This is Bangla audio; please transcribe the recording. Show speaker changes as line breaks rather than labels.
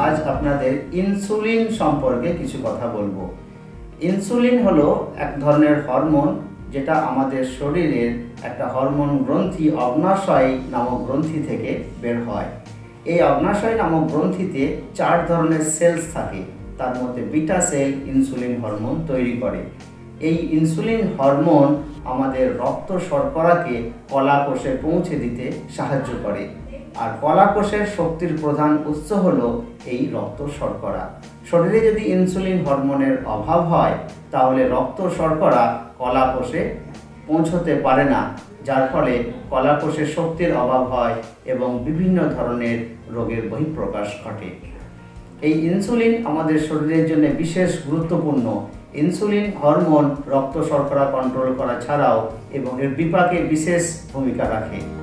আপনাদের ইনসুলিন সম্পর্কে কিছু কথা বলব। ইনসুলিন হলো এক ধরনের হরমোন যেটা আমাদের শরীরের একটা হরমোন গ্রন্থি অগ্নাশয় নামক গ্রন্থি থেকে বের হয়। এই অগ্নাশয় নামক গ্রন্থিতে চার ধরনের সেলস থাকে। তার মধ্যে বিটা সেল ইনসুলিন হরমোন তৈরি করে। এই ইনসুলিন হরমোন আমাদের রক্ত শর্করাকে কলা কোষে পৌঁছে দিতে সাহায্য করে। আর কলাকোষের শক্তির প্রধান উৎস হলো এই রক্ত শর্করা। শরীরে যদি ইনসুলিন হরমোনের অভাব হয়, তাহলে রক্ত শর্করা কলা কোষে পৌঁছতে পারে না, যার ফলে কলা কোষে শক্তির অভাব হয় এবং বিভিন্ন ধরনের রোগের বহিঃপ্রকাশ ঘটে। এই ইনসুলিন আমাদের শরীরের জন্য বিশেষ গুরুত্বপূর্ণ। ইনসুলিন হরমোন রক্ত শর্করা কন্ট্রোল করা ছাড়াও এবং এর বিপাকে বিশেষ ভূমিকা রাখে।